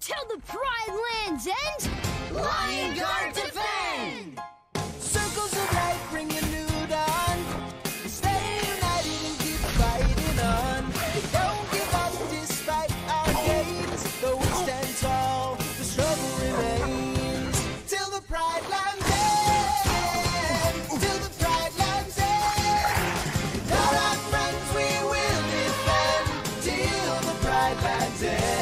Till the Pride Land's end, Lion Guard defends! bad day.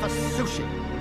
for sushi.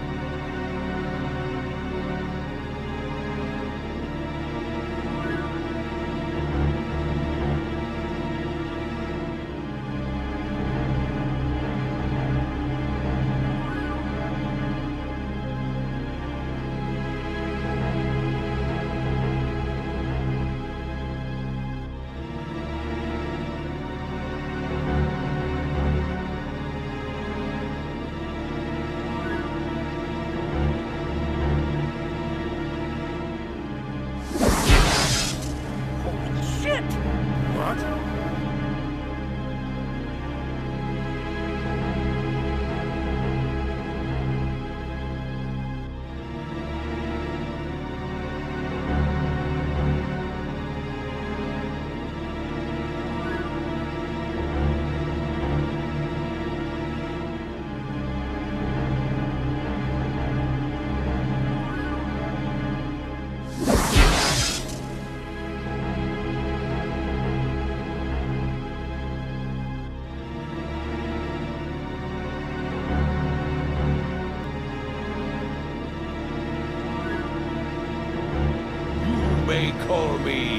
Call me